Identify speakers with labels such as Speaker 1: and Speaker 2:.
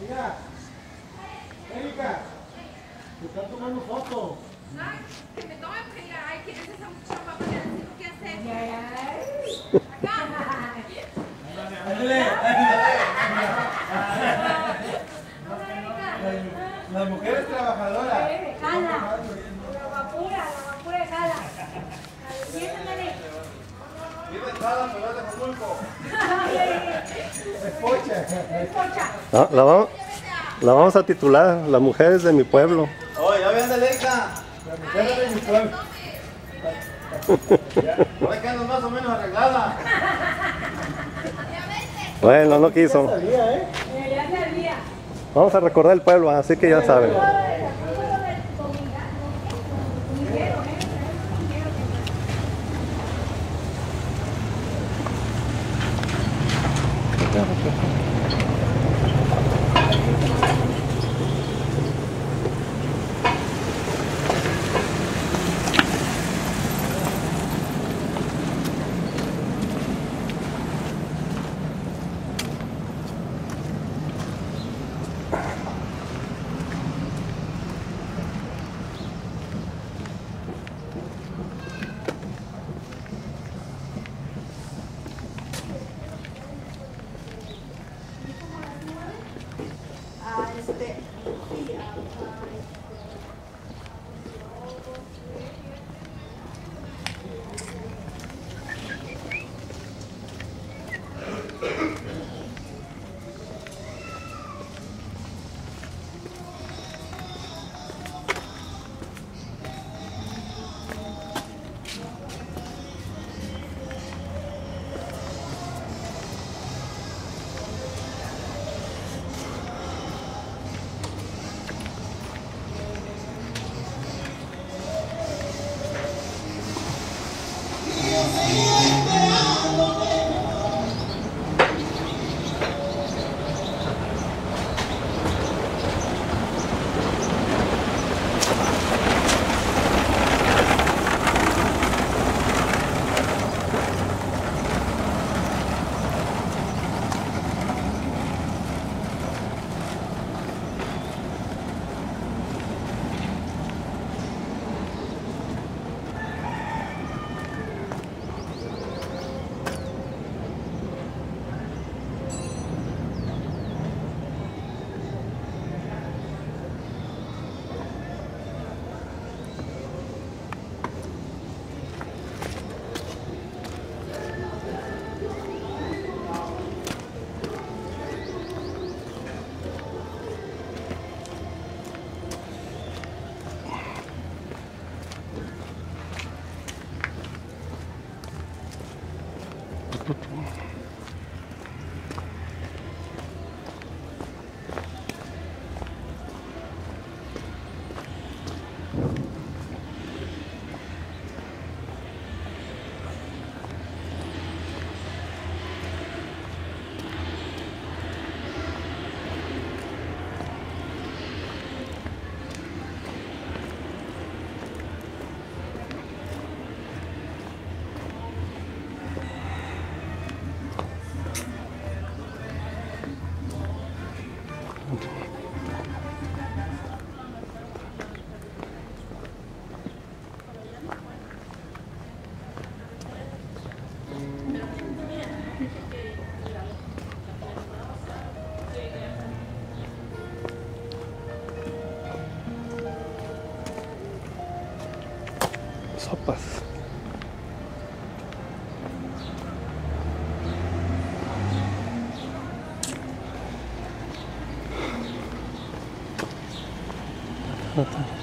Speaker 1: Mira, Erika, te están tomando foto. No, que me tomen porque ya, ay, ¿quién esa muchacha papá? Le decir qué hacer. Acá. Ándale, ándale.
Speaker 2: Las mujeres trabajadoras.
Speaker 3: Jala. La vapura, la vapura de jala. Siéntale.
Speaker 2: Vive entrada, pero de Acapulco. Es pocha.
Speaker 3: Es pocha.
Speaker 4: ¿Ah, ¿La vamos? La vamos a titular Las mujeres de mi pueblo.
Speaker 2: Oh, ya viene Alexa. Las mujeres de mi pueblo. Ahora que andas más o menos arreglada.
Speaker 4: Bueno, no quiso.
Speaker 2: Sabía, ¿eh?
Speaker 3: Eh, Ya sabía.
Speaker 4: Vamos a recordar el pueblo, así que ya saben. papas. Tata.